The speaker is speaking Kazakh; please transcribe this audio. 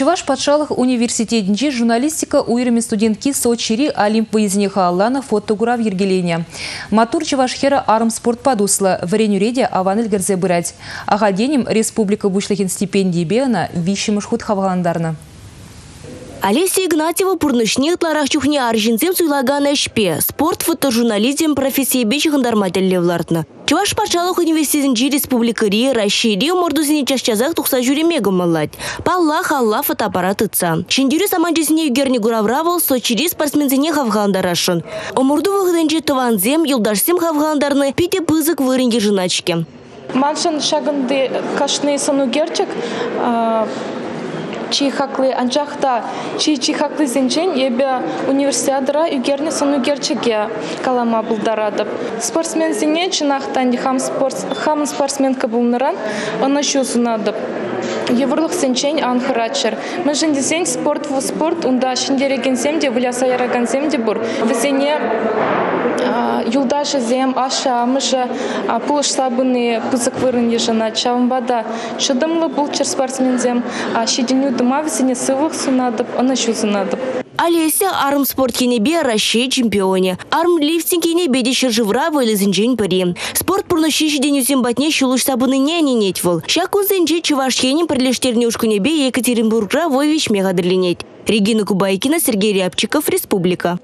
Чуваш патшалық университетінде журналистика уйрами студентки Сочири Олимп выездіне халлана фотограф ергелене. Матур Чувашхера арм спорт падуслы, варенюреде аван илгерзе бұрать. Ағаденім республика бушлыхин стипендии беяна вишіміш. Олеся Игнатьева пурнышне тларах чухне аржинзем суйлаган эшпе. Спорт фотожурнализм профессия бечігіндар модельлевлартны. Чуваш патшалық университетінжі республикари Рашири мордузіне чашчазақ тұқса жүремегі малать. Палла халла фотоаппарат ыца. Шиндюрі саманчесіне югерне гуравравыл Сочири спортсмензіне хавғандарашын. Омурду вғыдынжі тыванзем, юлдашсем хавғандарны пите пызык вырынге жыначке. Маншын шагынды кашны сану герчик, чихаклы анчахта чи чихаклы зенчен ебе универсиадра югерне сану герчиге калама булдарадып. Спортсмен зене чинахтан хам спорт хам спортсменка булныран она шу. Еврлық сенчен анхырачыр. Мы жендесен спорт в спорт, унда шиндереген семде, вляса яраган семде бур. Весене юлдашы зем аша мыша пулыш сабыны пызык вырын ежана чавымбада шыдымлы булчыр спортсмензем шиденю дыма весене сывых сунадып аны сунадып Олеся арм спорт кенебе Россия чемпионе. Арм лифтинг кенебе де шыржывра вылезінжен пари. Спорт пұрны шешеден үзен батне шулыш сабыны не ненет вол. Шакун зенже чувашхенен пірлештерне ушкунебе Екатеринбургра войвич мегадырленет. Регина Кубайкина, Сергей Рябчиков, Республика.